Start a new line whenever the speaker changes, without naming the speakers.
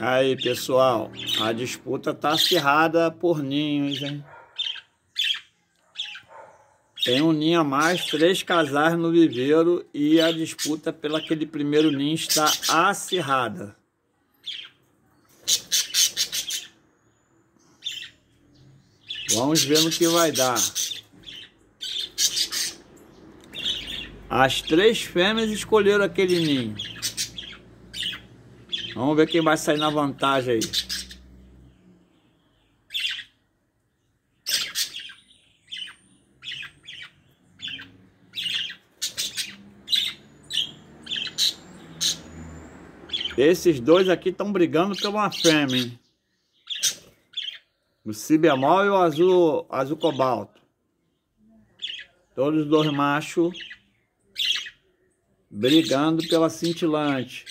Aí, pessoal, a disputa tá acirrada por ninhos, hein? Tem um ninho a mais, três casais no viveiro e a disputa pelo aquele primeiro ninho está acirrada. Vamos ver no que vai dar. As três fêmeas escolheram aquele ninho. Vamos ver quem vai sair na vantagem aí. Esses dois aqui estão brigando por uma fêmea? O si bemol e o azul, azul cobalto. Todos os dois machos brigando pela cintilante.